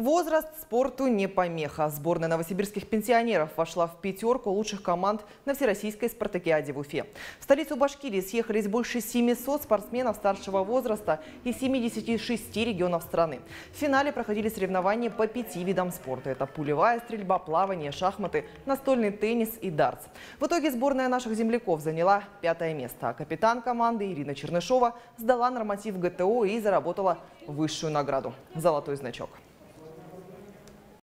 Возраст спорту не помеха. Сборная новосибирских пенсионеров вошла в пятерку лучших команд на Всероссийской спартакиаде в Уфе. В столицу Башкирии съехались больше 700 спортсменов старшего возраста из 76 регионов страны. В финале проходили соревнования по пяти видам спорта. Это пулевая стрельба, плавание, шахматы, настольный теннис и дартс. В итоге сборная наших земляков заняла пятое место. А капитан команды Ирина Чернышова сдала норматив ГТО и заработала высшую награду – золотой значок.